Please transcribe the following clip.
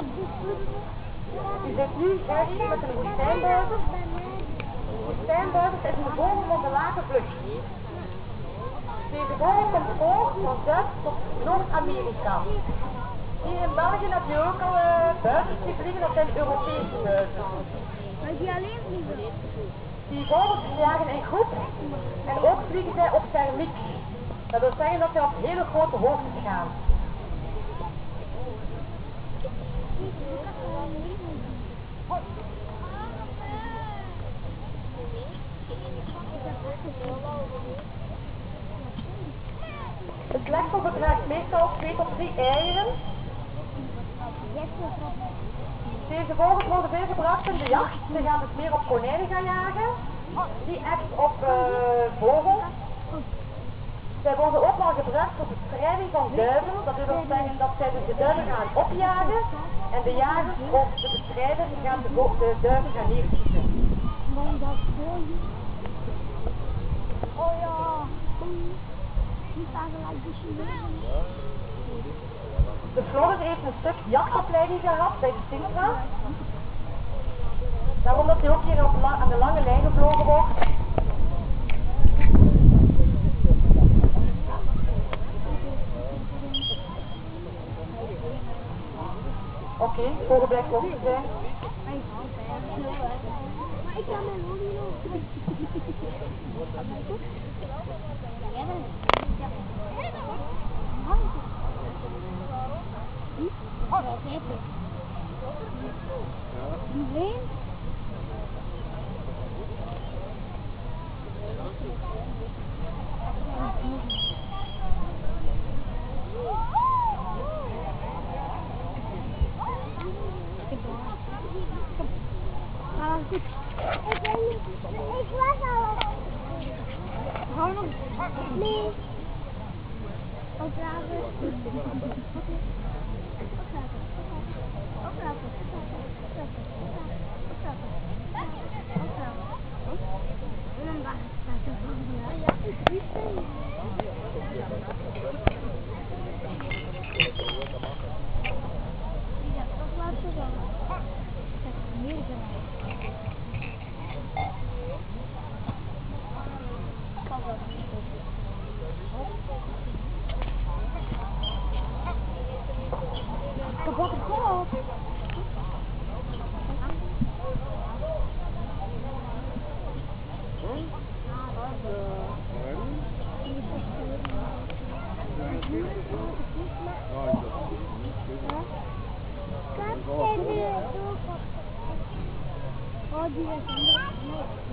U zit nu met een woestijnburger. Woestijnburgers is de bodem van de lage vlucht. Deze vogel komt voor van Zuid tot Noord-Amerika. Hier in België heb je ook al uh, buizers die vliegen, dat zijn Europese buizers. Maar die alleen vliegen? Die vogels jagen in groep en ook vliegen zij op thermiek. Dat wil zeggen dat zij op hele grote hoogte gaan. Het leksel bedraagt meestal 2 tot 3 eieren. Deze vogels worden veel gebruikt in de jacht. Ze gaan dus meer op konijnen gaan jagen. Die echt op uh, vogels. Zij worden ook wel gebruikt voor de bestrijding van duiven. Dat wil zeggen dat zij dus de duiven gaan opjagen. En de jagers of de bestrijders gaan de, de duiven gaan neerschieten. Oh ja. Die staan gelijk de Chinezen. De heeft een stuk jachtopleiding gehad bij de Sintra. Daarom dat hij ook hier aan de lange lijn gevlogen wordt. Oké, okay, blijft los te zijn. Maar ik kan mijn hobby nog. Ik Me. I'll drive it. Oh, die is